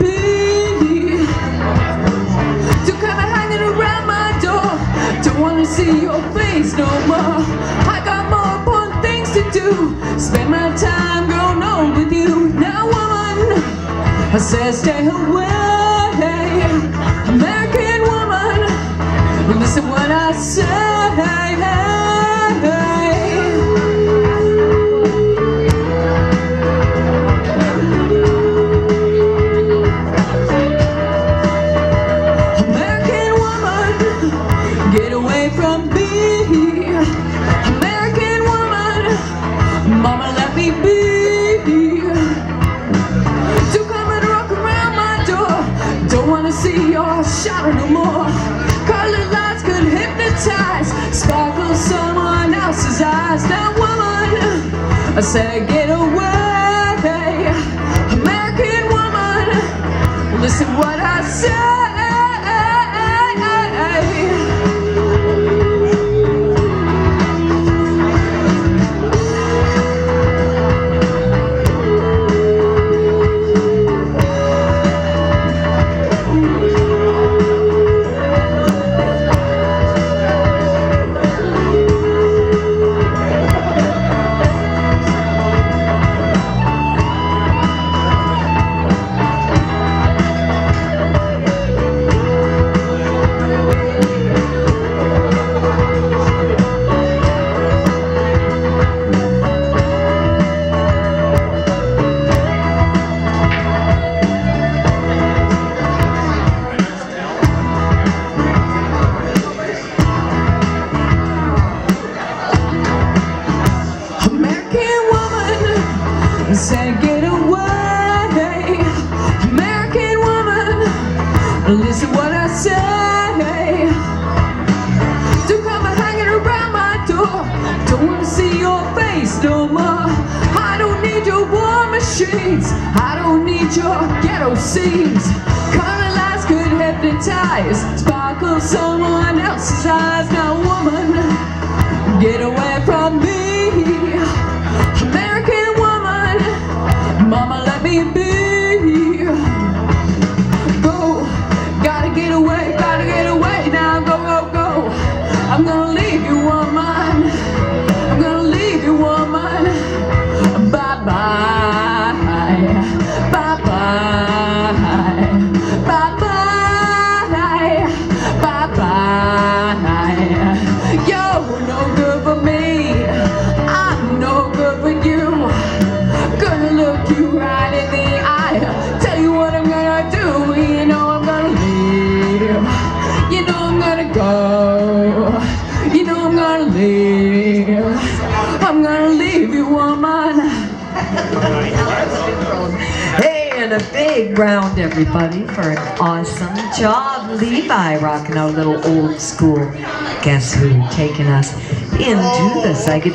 baby You're kinda hanging around my door. Don't wanna see your face no more. I got more important things to do. Spend my time growing old with you. Now woman, I said stay away. American woman, listen what I say. American woman, mama let me be. Don't come and rock around my door. Don't wanna see your shadow no more. Colored lights could hypnotize, sparkle someone else's eyes. Now, woman, I said get away. American woman, listen what I say. Said get away American woman. Listen what I say. Don't come hanging around my door. Don't wanna see your face no more. I don't need your war machines. I don't need your ghetto scenes. Color lights could hypnotize Sparkle someone else's eyes. Now woman Get away from me leave you woman Hey, and a big round, everybody, for an awesome job. Levi rocking our little old school. Guess who? Taking us into the psychedelic.